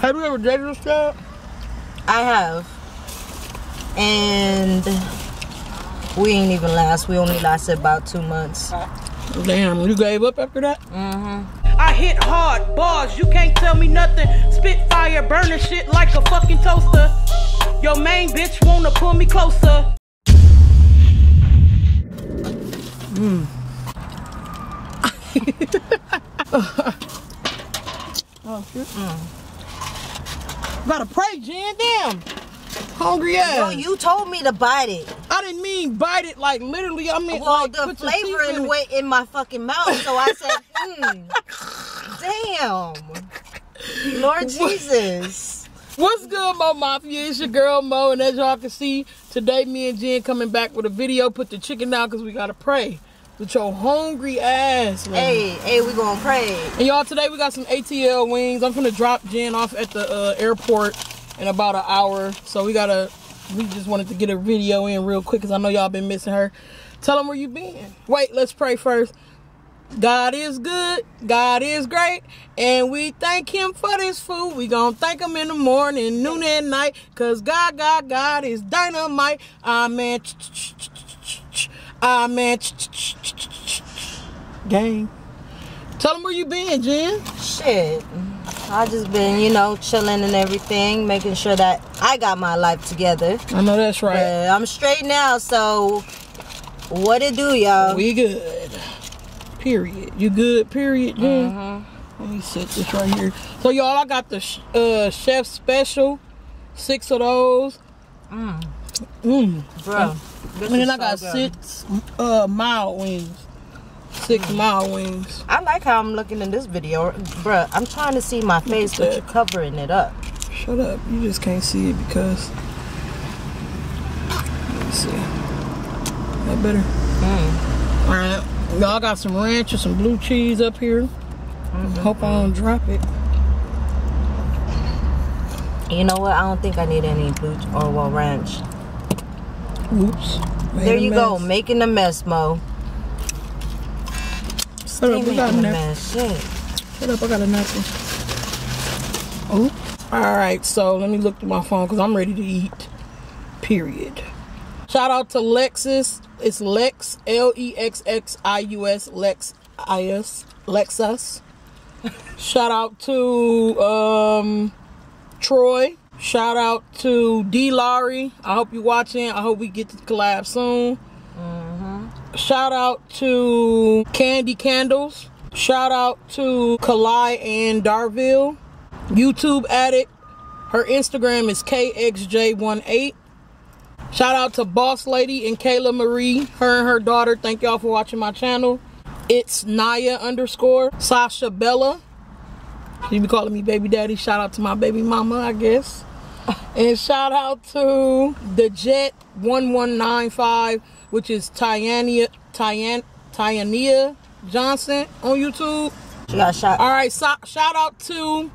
Have you ever dated a scab? I have. And we ain't even last. We only lasted about two months. Damn, you gave up after that? Mm-hmm. I hit hard, bars, you can't tell me nothing. Spit fire, burning shit like a fucking toaster. Your main bitch wanna pull me closer. Oh shit. Gotta pray, Jen. Damn. Hungry ass. Yo, you told me to bite it. I didn't mean bite it like literally. I mean Well, like the put your flavor in and it. went in my fucking mouth, so I said, hmm. Damn. Lord Jesus. What's good, Moe Mafia? It's your girl Moe, and as y'all can see, today me and Jen coming back with a video. Put the chicken down because we gotta pray with your hungry ass. man. Hey, hey, we gonna pray. And y'all, today we got some ATL wings. I'm gonna drop Jen off at the uh, airport in about an hour. So we gotta, we just wanted to get a video in real quick because I know y'all been missing her. Tell them where you been. Wait, let's pray first. God is good, God is great, and we thank Him for this food. We gonna thank Him in the morning, noon, and night, cause God, God, God is dynamite. Amen. Amen. Gang. Tell them where you been, Jen. Shit. I just been, you know, chilling and everything, making sure that I got my life together. I know that's right. But I'm straight now, so what it do, y'all? We good. Period. You good? Period, Jen. Mm-hmm. Let me set this right here. So y'all, I got the uh, chef special, six of those. Mm. Bro. this And then I got good. six uh mild wings. Six mild wings. I like how I'm looking in this video. Bruh, I'm trying to see my face, but you're covering it up. Shut up. You just can't see it because. Let me see. That better? Mm. Alright. Y'all got some ranch and some blue cheese up here. Mm-hmm. Hope I don't drop it. You know what? I don't think I need any blue or well ranch. Oops. There you go, making a mess, Moe. Shut up, we got a mess. Shit. Shut up, I got a napkin. Oh. Alright, so let me look through my phone because I'm ready to eat. Period. Shout out to Lexus. It's Lex, L E X X I U S, Lex I S, Lexus. Shout out to um, Troy. Shout out to D. Laurie. I hope you're watching. I hope we get to collab soon. Mm-hmm. Shout out to Candy Candles. Shout out to Kalai and Darville. YouTube addict. Her Instagram is KXJ18. Shout out to Boss Lady and Kayla Marie. Her and her daughter. Thank y'all for watching my channel. It's Naya underscore Sasha Bella. She be calling me baby daddy. Shout out to my baby mama, I guess. And shout out to the Jet 1195, which is Tyania Tyan Tyania Johnson on YouTube. She got shot. All right, so, shout out to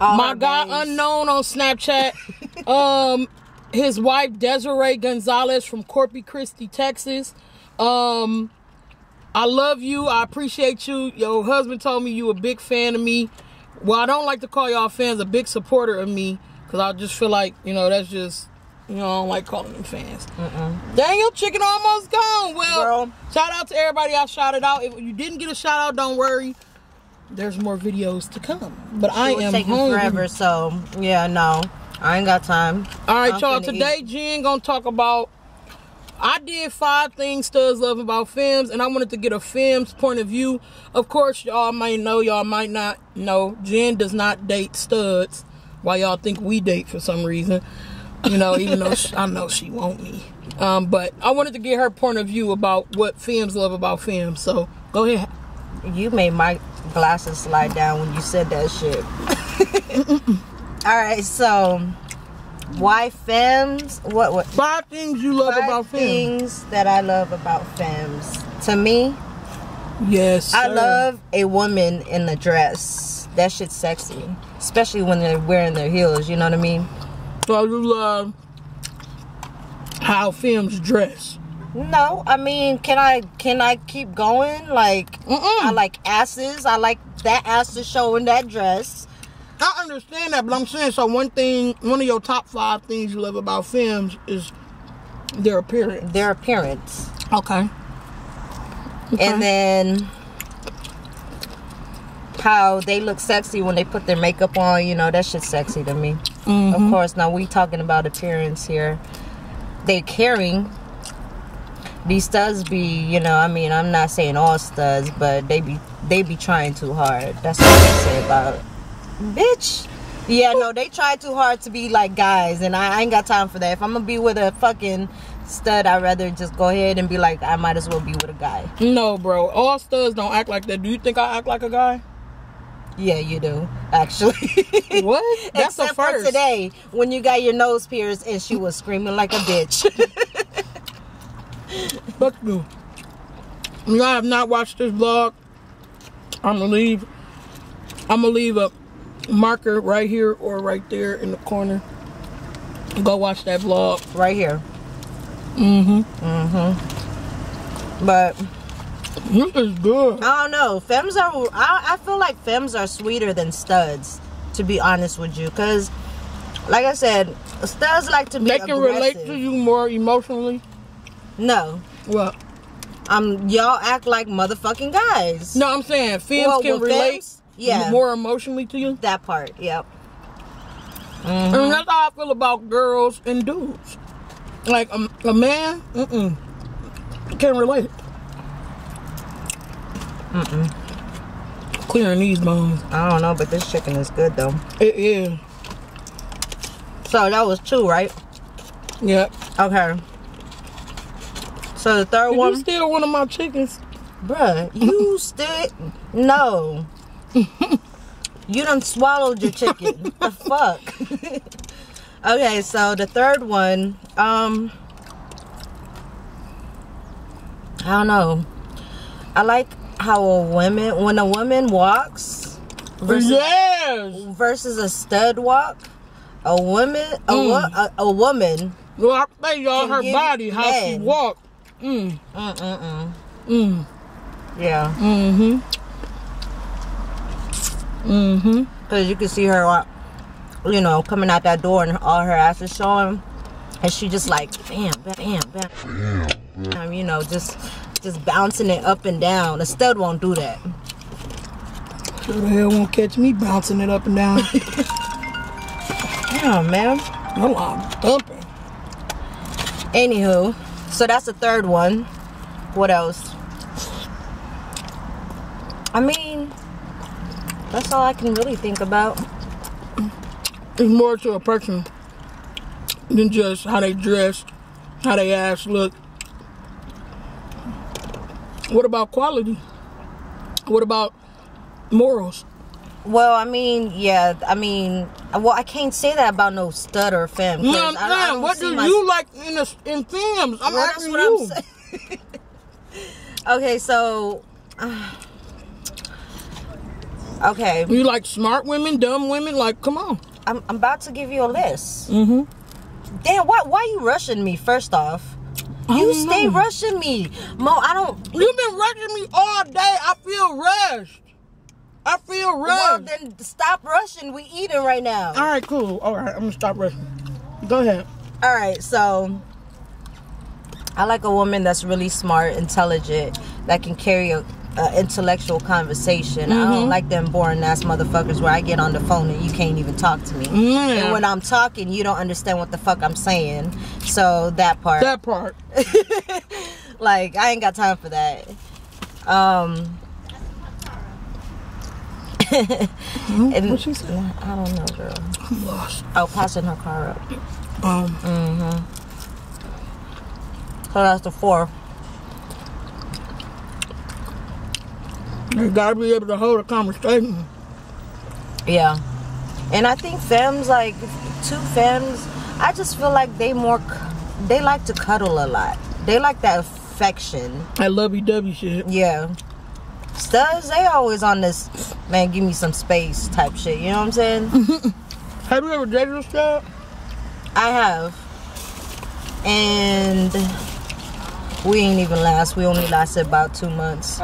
All my guy unknown on Snapchat. um, his wife Desiree Gonzalez from Corpus Christi, Texas. Um, I love you. I appreciate you. Your husband told me you a big fan of me. Well, I don't like to call y'all fans, a big supporter of me, because I just feel like you know that's just you know I don't like calling them fans. Dang, your chicken almost gone. Well, Girl. shout out to everybody I shouted out. If you didn't get a shout out, don't worry. There's more videos to come. But I It was am taking hungry. forever, so yeah, no. I ain't got time. All right, y'all. Today, Jen gonna talk about. I did five things studs love about femmes, and I wanted to get a femme's point of view. Of course, y'all might know, y'all might not know. Jen does not date studs. Why y'all think we date for some reason? You know, even though she, I know she won't me. Um, but I wanted to get her point of view about what femmes love about femmes. So go ahead. You made my glasses slide down when you said that shit. All right, so why femmes? What what? Five things you love about femmes. things that I love about femmes. To me, Yes, I love a woman in a dress. That shit's sexy, especially when they're wearing their heels. You know what I mean? So you love how femmes dress. No, I mean, can I can I keep going? Like, Mm-mm. I like asses. I like that ass to show in that dress. I understand that, but I'm saying so. One thing, one of your top five things you love about femmes is their appearance. Their appearance. Okay. And then how they look sexy when they put their makeup on, you know, that shit's sexy to me. Of mm-hmm. course, now we talking about appearance here. They caring. These studs be, you know, I mean, I'm not saying all studs, but they be they be trying too hard. That's what I say about it. Bitch. Yeah, no, they try too hard to be like guys, and I, I ain't got time for that. If I'm gonna be with a fucking stud, I'd rather just go ahead and be like, I might as well be with a guy. No, bro. All studs don't act like that. Do you think I act like a guy? Yeah, you do, actually. What? That's Except the first. for today, when you got your nose pierced and she was screaming like a bitch. Fuck you. You I have not watched this vlog. I'm gonna leave. I'm gonna leave a marker right here or right there in the corner. Go watch that vlog. right here. Mm-hmm. Mm-hmm. But This is good. I don't know. Femmes are. I, I feel like femmes are sweeter than studs. To be honest with you, because, like I said, studs like to be They can relate to you more emotionally. No, Well, um, y'all act like motherfucking guys. no, I'm saying femmes Well, can with relate femmes, yeah. more emotionally to you. That part. Yep. And that's how I feel about girls and dudes. Like a, a man, mm-mm, can't relate. Mm-mm. Clearing these bones. I don't know, but this chicken is good though. It is. So that was two, right? Yep. Okay. So the third Did one. you steal one of my chickens? Bruh, you still no. you done swallowed your chicken. the fuck. Okay, so the third one, um I don't know. I like how a woman when a woman walks versus, Yes. versus a stud walk, a woman a, Mm. wo- a, a woman Well, I tell y'all her body, how she men. walk. Mm. mm mm mm. Mm. Yeah. Mm-hmm. Mm-hmm. Cause you can see her, uh, you know, coming out that door and all her ass is showing, and she just like bam, bam, bam, bam, um, you know, just just bouncing it up and down. A stud won't do that. Sure the hell won't catch me bouncing it up and down. Damn, man. I'm like thumping. Anywho, so that's the third one. What else? I mean, that's all I can really think about. It's more to a person than just how they dress, how they ass look. What about quality? What about morals? Well, I mean, yeah, I mean, well, I can't say that about no stud or femme. No, I'm I I don't what do my- you like in the in femmes? I'm Well, asking you. I'm okay, so okay, You like smart women, dumb women? Like, come on. I'm, I'm about to give you a list. Mm-hmm. Damn, why why you rushing me? First off, you stay know. rushing me, Moe. I don't. You've been rushing me all day. I feel rushed. I feel Well, rushed. then stop rushing. We eating right now. all right, cool. All right, I'm gonna stop rushing. Go ahead. All right, so I like a woman that's really smart, intelligent, that can carry a, intellectual conversation. I don't like them boring ass motherfuckers where I get on the phone and you can't even talk to me. Man. And when I'm talking, you don't understand what the fuck I'm saying. So that part, That part. like, I ain't got time for that. Um. and What she said? I don't know, girl. I'm lost. Oh, passing her car up. Um, So that's the four. You gotta be able to hold a conversation. Yeah. And I think femmes like two femmes, I just feel like they more they like to cuddle a lot. They like that affection. That lovey-dovey shit. Yeah. Studs, they always on this man, give me some space type shit. You know what I'm saying? Have you ever dated a stud? I have. And we ain't even last. We only lasted about two months.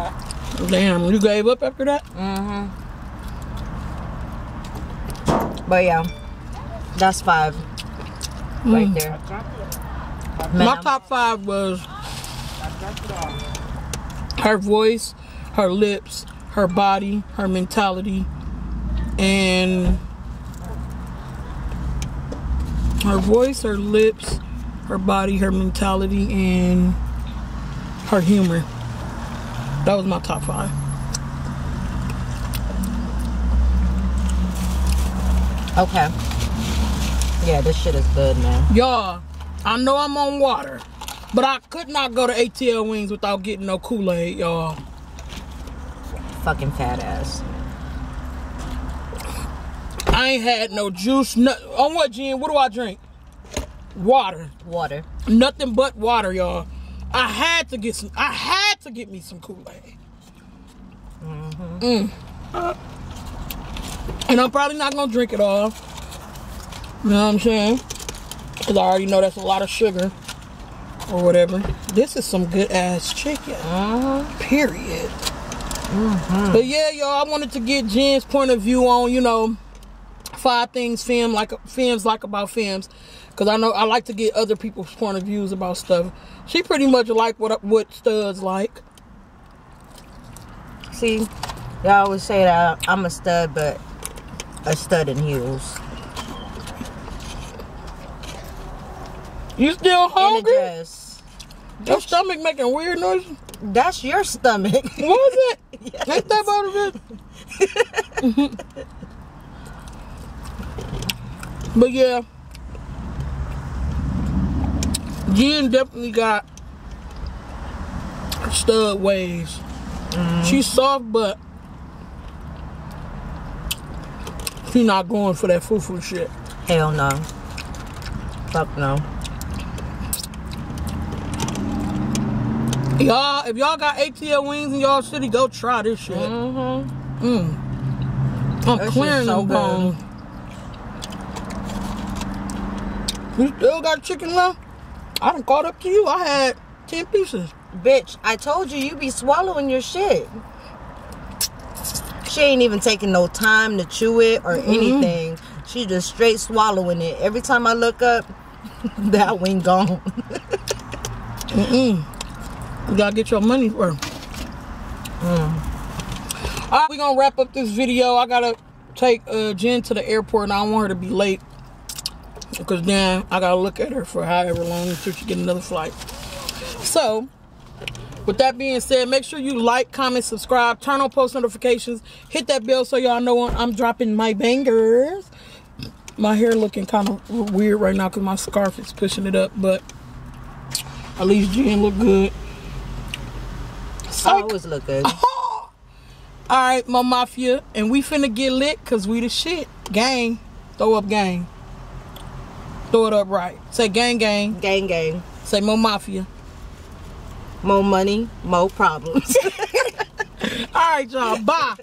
Damn, you gave up after that? Mm-hmm. But yeah, that's five right Mm. there. My top five was her voice, her lips, her body, her mentality, and her voice, her lips, her body, her mentality, and her humor. That was my top five. Okay. Yeah, this shit is good, man. Y'all, I know I'm on water, but I could not go to ATL Wings without getting no Kool-Aid, y'all. Fucking fat ass. I ain't had no juice. No, on what, Jen? What do I drink? Water. Water. Nothing but water, y'all. I had to get some. I had to get me some Kool Aid. Mm-hmm. Mm. And I'm probably not gonna drink it all. You know what I'm saying? Cause I already know that's a lot of sugar or whatever. This is some good ass chicken. Mm-hmm. Period. Mm-hmm. But yeah, y'all, I wanted to get Jen's point of view on, you know, five things femme like femmes like about femmes because i know i like to get other people's point of views about stuff she pretty much like what what studs like See, y'all always say that I'm a stud, but a stud in heels. you still In a hungry dress. your stomach making weird noises That's your stomach. was it Yes. ain't that about it but yeah Jen definitely got stud waves she's soft but she not going for that foo-foo shit Hell no. Fuck no. Y'all, if y'all got ATL wings in y'all city, go try this shit. Mm-hmm. Mm. I'm clearing so them bones. You still got chicken left? I done caught up to you. I had 10 pieces. Bitch, I told you you be swallowing your shit. She ain't even taking no time to chew it or anything. She just straight swallowing it. Every time I look up, that wing gone. Mm-mm. You gotta get your money worth. Mm. All right, we gonna wrap up this video. I gotta take uh, Jen to the airport, and I don't want her to be late because then I gotta look at her for however long until she get another flight. So, with that being said, make sure you like, comment, subscribe, turn on post notifications, hit that bell so y'all know when I'm dropping my bangers. My hair looking kind of weird right now because my scarf is pushing it up, but at least Jen look good. I always look good. All right, my mafia, and we finna get lit cause we the shit. Gang, throw up gang. Throw it up right. Say gang gang. Gang, gang. Say more mafia. More money, more problems. All right, y'all. Bye.